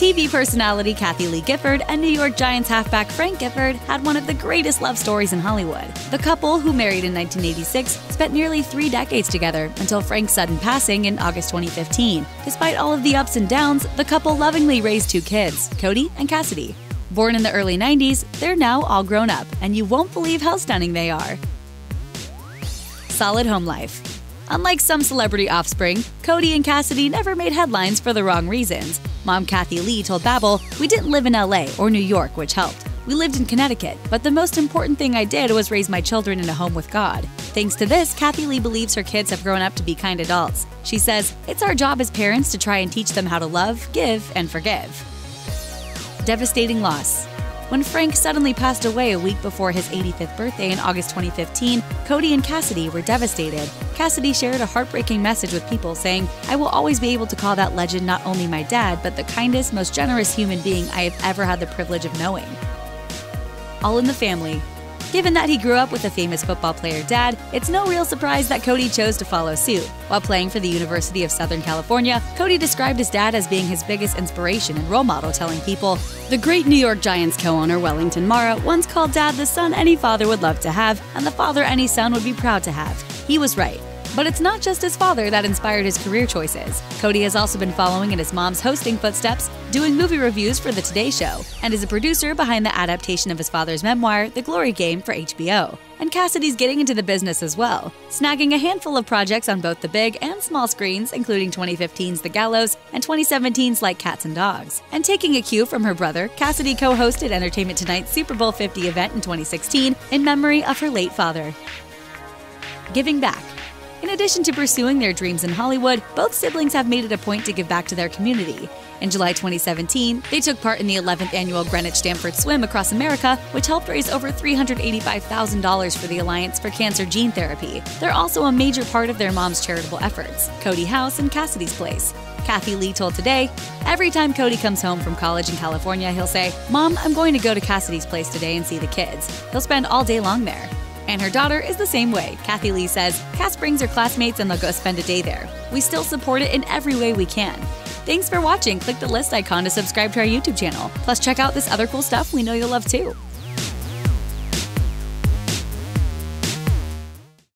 TV personality Kathie Lee Gifford and New York Giants halfback Frank Gifford had one of the greatest love stories in Hollywood. The couple, who married in 1986, spent nearly three decades together until Frank's sudden passing in August 2015. Despite all of the ups and downs, the couple lovingly raised two kids, Cody and Cassidy. Born in the early 90s, they're now all grown up, and you won't believe how stunning they are. Solid home life. Unlike some celebrity offspring, Cody and Cassidy never made headlines for the wrong reasons. Mom Kathie Lee told Babble, We didn't live in LA or New York, which helped. We lived in Connecticut, but the most important thing I did was raise my children in a home with God. Thanks to this, Kathie Lee believes her kids have grown up to be kind adults. She says, It's our job as parents to try and teach them how to love, give, and forgive. Devastating loss. When Frank suddenly passed away a week before his 85th birthday in August 2015, Cody and Cassidy were devastated. Cassidy shared a heartbreaking message with people saying, I will always be able to call that legend not only my dad, but the kindest, most generous human being I have ever had the privilege of knowing. All in the family, Given that he grew up with a famous football player dad, it's no real surprise that Cody chose to follow suit. While playing for the University of Southern California, Cody described his dad as being his biggest inspiration and role model, telling people, The great New York Giants co owner Wellington Mara once called dad the son any father would love to have and the father any son would be proud to have. He was right. But it's not just his father that inspired his career choices. Cody has also been following in his mom's hosting footsteps, doing movie reviews for The Today Show, and is a producer behind the adaptation of his father's memoir, The Glory Game, for HBO. And Cassidy's getting into the business as well, snagging a handful of projects on both the big and small screens, including 2015's The Gallows and 2017's Like Cats and Dogs. And taking a cue from her brother, Cassidy co hosted Entertainment Tonight's Super Bowl 50 event in 2016 in memory of her late father. Giving back. In addition to pursuing their dreams in Hollywood, both siblings have made it a point to give back to their community. In July 2017, they took part in the 11th annual Greenwich Stamford Swim Across America, which helped raise over $385,000 for the Alliance for Cancer Gene Therapy. They're also a major part of their mom's charitable efforts, Cody House and Cassidy's Place. Kathie Lee told Today, every time Cody comes home from college in California, he'll say, Mom, I'm going to go to Cassidy's place today and see the kids. He'll spend all day long there. And her daughter is the same way. Kathie Lee says, Cass brings her classmates and they'll go spend a day there. We still support it in every way we can. Thanks for watching. Click the list icon to subscribe to our YouTube channel. Plus, check out this other cool stuff we know you'll love too.